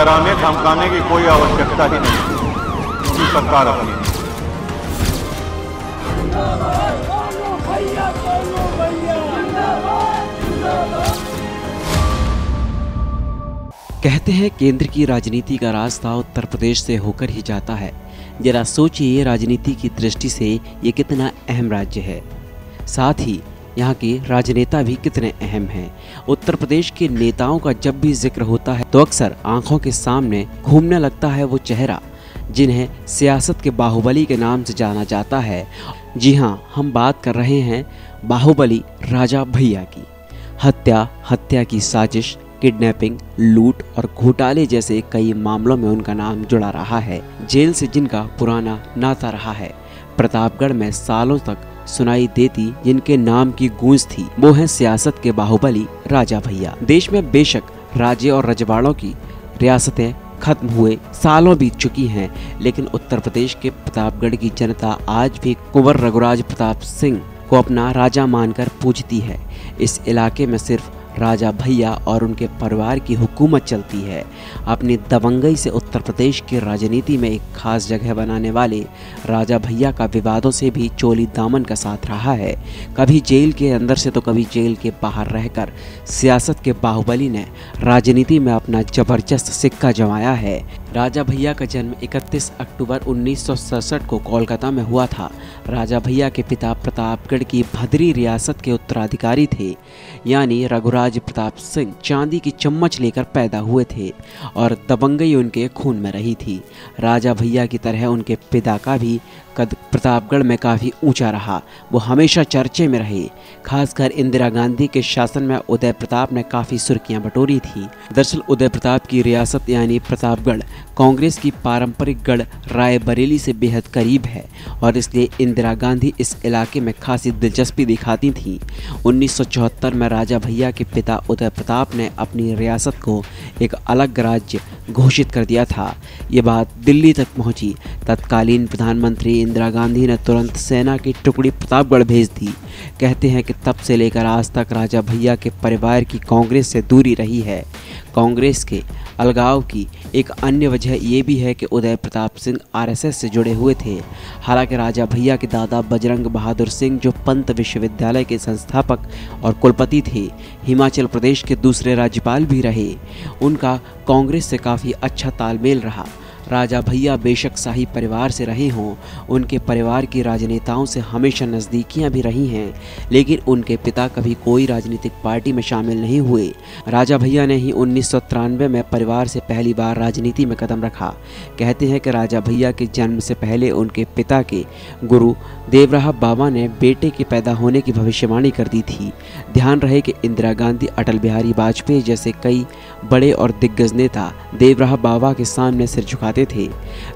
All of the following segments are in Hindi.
डराने, धमकाने की कोई आवश्यकता ही नहीं। उनकी सरकार अपनी कहते हैं, केंद्र की राजनीति का रास्ता उत्तर प्रदेश से होकर ही जाता है। जरा सोचिए, राजनीति की दृष्टि से ये कितना अहम राज्य है। साथ ही यहाँ के राजनेता भी कितने अहम हैं। उत्तर प्रदेश के नेताओं का जब भी ज़िक्र होता है तो अक्सर आँखों के सामने घूमने लगता है वो चेहरा, जिन्हें सियासत के बाहुबली के नाम से जाना जाता है। जी हाँ हम बात कर रहे हैं बाहुबली राजा भैया की। हत्या हत्या की साजिश, किडनैपिंग, लूट और घोटाले जैसे कई मामलों में उनका नाम जुड़ा रहा है। जेल से जिनका पुराना नाता रहा है, प्रतापगढ़ में सालों तक सुनाई देती जिनके नाम की गूंज थी, वो है सियासत के बाहुबली राजा भैया। देश में बेशक राज्य और रजवाड़ों की रियासतें खत्म हुए, सालों बीत चुकी हैं, लेकिन उत्तर प्रदेश के प्रतापगढ़ की जनता आज भी कुंवर रघुराज प्रताप सिंह को अपना राजा मानकर पूजती है। इस इलाके में सिर्फ़ राजा भैया और उनके परिवार की हुकूमत चलती है। अपनी दबंगई से उत्तर प्रदेश की राजनीति में एक खास जगह बनाने वाले राजा भैया का विवादों से भी चोली दामन का साथ रहा है। कभी जेल के अंदर से तो कभी जेल के बाहर रहकर सियासत के बाहुबली ने राजनीति में अपना ज़बरदस्त सिक्का जमाया है। राजा भैया का जन्म 31 अक्टूबर उन्नीस सौ सड़सठ को कोलकाता में हुआ था। राजा भैया के पिता प्रतापगढ़ की भद्री रियासत के उत्तराधिकारी थे। यानी रघुराज प्रताप सिंह चांदी की चम्मच लेकर पैदा हुए थे और दबंगई उनके खून में रही थी। राजा भैया की तरह उनके पिता का भी कद प्रतापगढ़ में काफ़ी ऊँचा रहा। वो हमेशा चर्चे में रहे। खासकर इंदिरा गांधी के शासन में उदय प्रताप ने काफ़ी सुर्खियाँ बटोरी थी। दरअसल उदय प्रताप की रियासत यानी प्रतापगढ़ कांग्रेस की पारंपरिक गढ़ रायबरेली से बेहद करीब है और इसलिए इंदिरा गांधी इस इलाके में खासी दिलचस्पी दिखाती थी। 1974 में राजा भैया के पिता उदय प्रताप ने अपनी रियासत को एक अलग राज्य घोषित कर दिया था। ये बात दिल्ली तक पहुँची। तत्कालीन प्रधानमंत्री इंदिरा गांधी ने तुरंत सेना की टुकड़ी प्रतापगढ़ भेज दी। कहते हैं कि तब से लेकर आज तक राजा भैया के परिवार की कांग्रेस से दूरी रही है। कांग्रेस के अलगाव की। एक अन्य वजह ये भी है कि उदय प्रताप सिंह आरएसएस से जुड़े हुए थे। हालाँकि राजा भैया के दादा बजरंग बहादुर सिंह, जो पंत विश्वविद्यालय के संस्थापक और कुलपति थे, हिमाचल प्रदेश के दूसरे राज्यपाल भी रहे। उनका कांग्रेस से काफ़ी अच्छा तालमेल रहा। राजा भैया बेशक शाही परिवार से रहे हों, उनके परिवार की राजनेताओं से हमेशा नज़दीकियाँ भी रही हैं, लेकिन उनके पिता कभी कोई राजनीतिक पार्टी में शामिल नहीं हुए। राजा भैया ने ही उन्नीस सौ तिरानवे में परिवार से पहली बार राजनीति में कदम रखा। कहते हैं कि राजा भैया के जन्म से पहले उनके पिता के गुरु देवराह बाबा ने बेटे के पैदा होने की भविष्यवाणी कर दी थी। ध्यान रहे कि इंदिरा गांधी, अटल बिहारी वाजपेयी जैसे कई बड़े और दिग्गज नेता देवराह बाबा के सामने सिर झुकाते थे।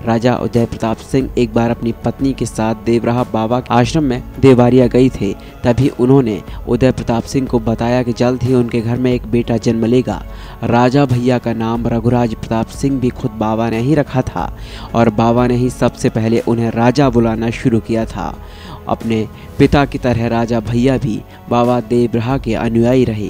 राजा उदय प्रताप सिंह एक बार अपनी पत्नी के साथ देवराह बाबा आश्रम में देवारिया गई थे। तभी उन्होंने उदय प्रताप सिंह को बताया कि जल्द ही उनके घर में एक बेटा जन्म लेगा। राजा भैया का नाम रघुराज प्रताप सिंह भी खुद बाबा ने ही रखा था और बाबा ने ही सबसे पहले उन्हें राजा बुलाना शुरू किया था। अपने पिता की तरह राजा भैया भी बाबा देवराहा के अनुयायी रहे।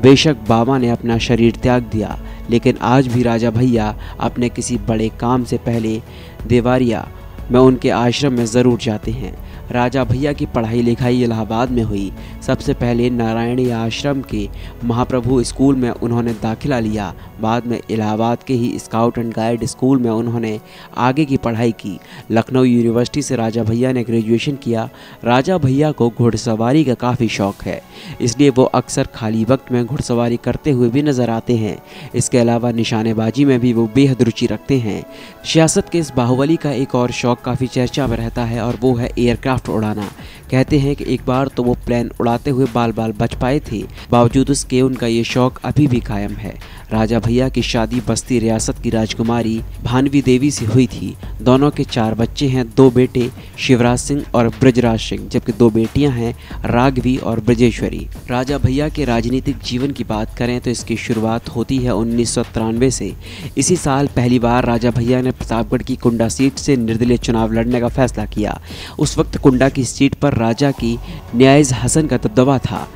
बेशक बाबा ने अपना शरीर त्याग दिया लेकिन आज भी राजा भैया अपने किसी बड़े काम से पहले देवारिया में उनके आश्रम में ज़रूर जाते हैं। राजा भैया की पढ़ाई लिखाई इलाहाबाद में हुई। सबसे पहले नारायणी आश्रम के महाप्रभु स्कूल में उन्होंने दाखिला लिया। बाद में इलाहाबाद के ही स्काउट एंड गाइड स्कूल में उन्होंने आगे की पढ़ाई की। लखनऊ यूनिवर्सिटी से राजा भैया ने ग्रेजुएशन किया। राजा भैया को घुड़सवारी का काफ़ी शौक है। इसलिए वो अक्सर खाली वक्त में घुड़सवारी करते हुए भी नज़र आते हैं। इसके अलावा निशानेबाजी में भी वो बेहद रुचि रखते हैं। सियासत के इस बाहुबली का एक और शौक काफ़ी चर्चा में रहता है और वो है एयरक्राफ्ट उड़ाना। कहते हैं कि एक बार तो वो प्लेन उड़ाते हुए बाल बाल बच पाए थे। बावजूद उसके उनका ये शौक अभी भी कायम है। राजा भैया की शादी बस्ती रियासत की राजकुमारी भानवी देवी से हुई थी। दोनों के चार बच्चे हैं, दो बेटे, शिवराज सिंह और ब्रजराज सिंह, जबकि दो बेटियाँ हैं, राघवी और ब्रजेश्वरी। राजा भैया के राजनीतिक जीवन की बात करें तो इसकी शुरुआत होती है उन्नीस सौ तिरानवे से। इसी साल पहली बार राजा भैया ने प्रतापगढ़ की कुंडा सीट से निर्दलीय चुनाव लड़ने का फैसला किया। उस वक्त कुंडा की सीट पर राजा की न्यायज हसन का दबदबा था।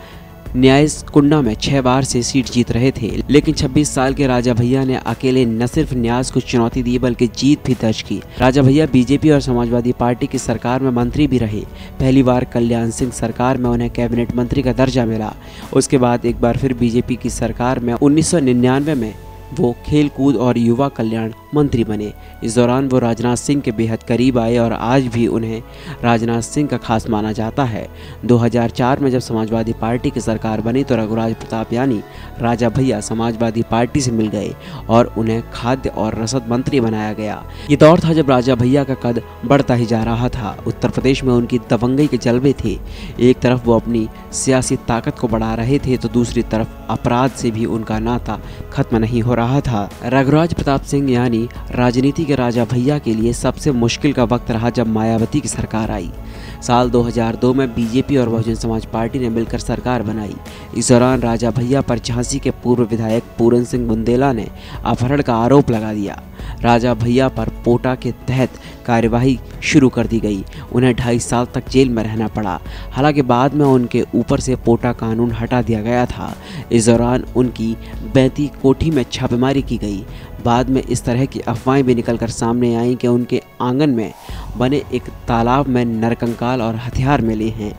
न्यायिस कुंडा में छह बार से सीट जीत रहे थे, लेकिन 26 साल के राजा भैया ने अकेले न सिर्फ़ न्यास को चुनौती दी, बल्कि जीत भी दर्ज की। राजा भैया बीजेपी और समाजवादी पार्टी की सरकार में मंत्री भी रहे। पहली बार कल्याण सिंह सरकार में उन्हें कैबिनेट मंत्री का दर्जा मिला। उसके बाद एक बार फिर बीजेपी की सरकार में उन्नीस सौ निन्यानवे में वो खेल कूद और युवा कल्याण मंत्री बने। इस दौरान वो राजनाथ सिंह के बेहद करीब आए और आज भी उन्हें राजनाथ सिंह का खास माना जाता है। 2004 में जब समाजवादी पार्टी की सरकार बनी तो रघुराज प्रताप यानी राजा भैया समाजवादी पार्टी से मिल गए और उन्हें खाद्य और रसद मंत्री बनाया गया। ये दौर था जब राजा भैया का कद बढ़ता ही जा रहा था। उत्तर प्रदेश में उनकी दबंगई के जलवे थे। एक तरफ़ वो अपनी सियासी ताकत को बढ़ा रहे थे तो दूसरी तरफ़ अपराध से भी उनका नाता खत्म नहीं हो रहा था। रघुराज प्रताप सिंह यानी राजनीति के राजा भैया के लिए सबसे मुश्किल का वक्त रहा जब मायावती की सरकार आई। साल 2002 में बीजेपी और बहुजन समाज पार्टी ने मिलकर सरकार बनाई। इस दौरान राजा भैया पर झांसी के पूर्व विधायक पूरन सिंह बुंदेला ने अपहरण का आरोप लगा दिया। राजा भैया पर पोटा के तहत कार्यवाही शुरू कर दी गई। उन्हें ढाई साल तक जेल में रहना पड़ा। हालाँकि बाद में उनके ऊपर से पोटा कानून हटा दिया गया था। इस दौरान उनकी बैती कोठी में छापेमारी की गई। बाद में इस तरह की अफवाहें भी निकलकर सामने आईं कि उनके आँगन में बने एक तालाब में नरकंकाल और हथियार मिले हैं।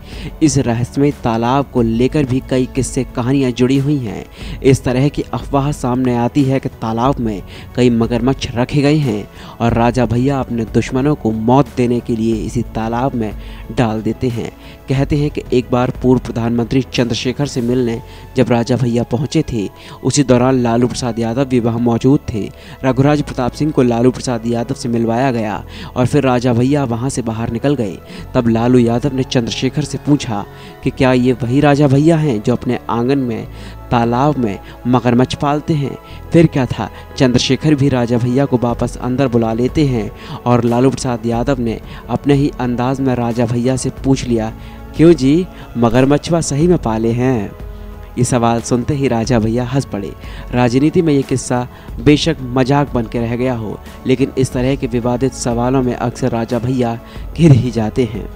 इस रहस्यमय तालाब को लेकर भी कई किस्से कहानियाँ जुड़ी हुई हैं। इस तरह की अफवाह सामने आती है कि तालाब में कई मगरमच्छ रखे गए हैं और राजा भैया अपने दुश्मनों को मौत देने के लिए इसी तालाब में डाल देते हैं। कहते हैं कि एक बार पूर्व प्रधानमंत्री चंद्रशेखर से मिलने जब राजा भैया पहुँचे थे, उसी दौरान लालू प्रसाद यादव भी वहाँ मौजूद थे। रघुराज प्रताप सिंह को लालू प्रसाद यादव से मिलवाया गया और फिर राजा भैया वहाँ से बाहर निकल गए। तब लालू यादव ने चंद्रशेखर से पूछा कि क्या ये वही राजा भैया हैं जो अपने आँगन में, तालाब में मगरमच्छ पालते हैं? फिर क्या था? चंद्रशेखर भी राजा भैया को वापस अंदर बुला लेते हैं और लालू प्रसाद यादव ने अपने ही अंदाज में राजा भैया से पूछ लिया, क्यों जी मगरमच्छवा सही में पाले हैं? ये सवाल सुनते ही राजा भैया हंस पड़े। राजनीति में ये किस्सा बेशक मज़ाक बन के रह गया हो, लेकिन इस तरह के विवादित सवालों में अक्सर राजा भैया घिर ही जाते हैं।